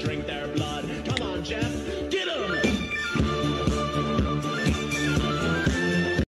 drink that